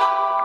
you